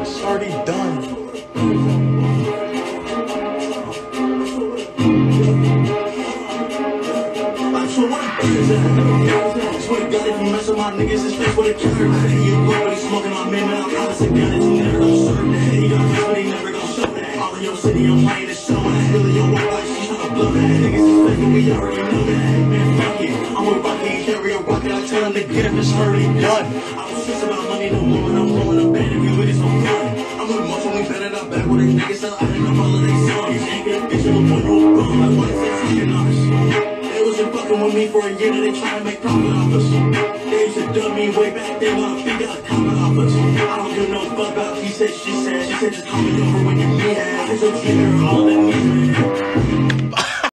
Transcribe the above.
It's already done. Swear to God, if you mess with my niggas, it's straight for the killer. You already smoking my man, man. I'm promising God that you never gonna serve that. They never gonna show that. All in your city, I'm playing the show. Really, your white life, she's trying to blow that. Niggas expecting fake, we already know that. Carry a I tell to get him, it's already done. I don't stress about money no more, and I'm blowing up bad if you with it, so fun. I'm with Marshall, we better not back with these niggas, so I think I'm all of they songs. Ain't good bitch, I'm a no bum, like one six, you know. They wasn't fucking with me for a year, they tryna make profit off us. They used to dub me way back, they wanna figure out coming off us. I don't give no fuck about he said, she said, she said just call me over when you need it. I just her all in